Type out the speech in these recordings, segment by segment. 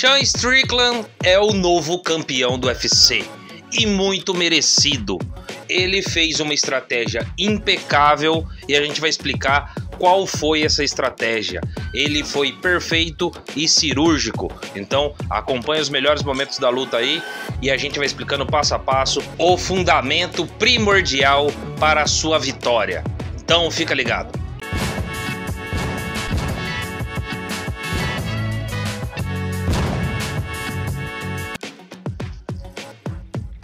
Sean Strickland é o novo campeão do UFC e muito merecido. Ele fez uma estratégia impecável e a gente vai explicar qual foi essa estratégia. Ele foi perfeito e cirúrgico. Então, acompanhe os melhores momentos da luta aí e a gente vai explicando passo a passo o fundamento primordial para a sua vitória. Então, fica ligado.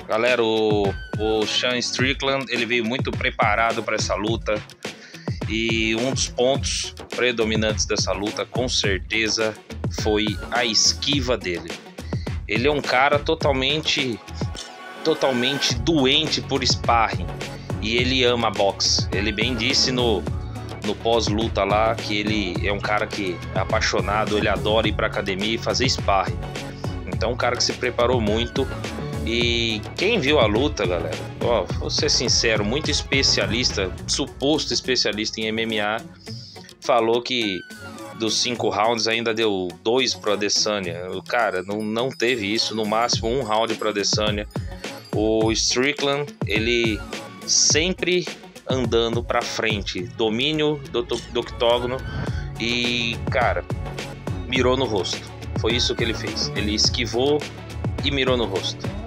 Galera, o, o Sean Strickland ele veio muito preparado para essa luta e um dos pontos predominantes dessa luta, com certeza, foi a esquiva dele. Ele é um cara totalmente, totalmente doente por sparring e ele ama boxe. Ele bem disse no, no pós-luta lá que ele é um cara que é apaixonado, ele adora ir para academia e fazer sparring. Então, um cara que se preparou muito e quem viu a luta, galera, ó, vou ser sincero, muito especialista, suposto especialista em MMA, falou que dos cinco rounds ainda deu dois pro Adesanya. Cara, não, não teve isso, no máximo um round pro Adesanya. O Strickland, ele sempre andando para frente, domínio do, do, do octógono e, cara, mirou no rosto. Foi isso que ele fez. Ele esquivou e mirou no rosto.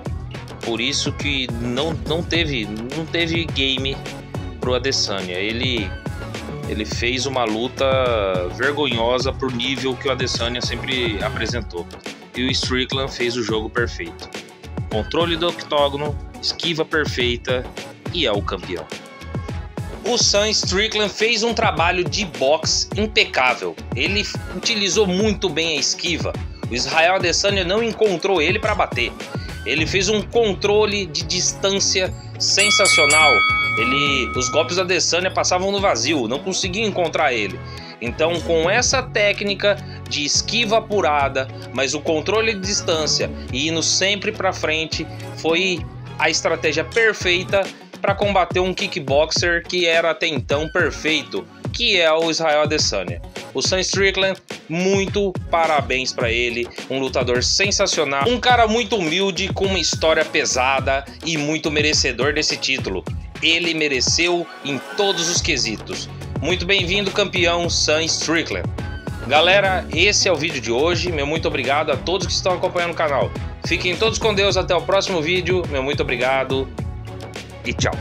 Por isso que não, não teve não teve game pro Adesanya. Ele ele fez uma luta vergonhosa pro nível que o Adesanya sempre apresentou. E o Strickland fez o jogo perfeito. Controle do octógono, esquiva perfeita e é o campeão. O Sam Strickland fez um trabalho de boxe impecável. Ele utilizou muito bem a esquiva. O Israel Adesanya não encontrou ele para bater. Ele fez um controle de distância sensacional. Ele, os golpes da Adesanya passavam no vazio, não conseguia encontrar ele. Então, com essa técnica de esquiva apurada, mas o controle de distância e indo sempre para frente, foi a estratégia perfeita para combater um kickboxer que era até então perfeito, que é o Israel Adesanya. O Sam Strickland, muito parabéns para ele, um lutador sensacional, um cara muito humilde, com uma história pesada e muito merecedor desse título. Ele mereceu em todos os quesitos. Muito bem-vindo, campeão Sam Strickland. Galera, esse é o vídeo de hoje. Meu muito obrigado a todos que estão acompanhando o canal. Fiquem todos com Deus até o próximo vídeo. Meu muito obrigado e tchau.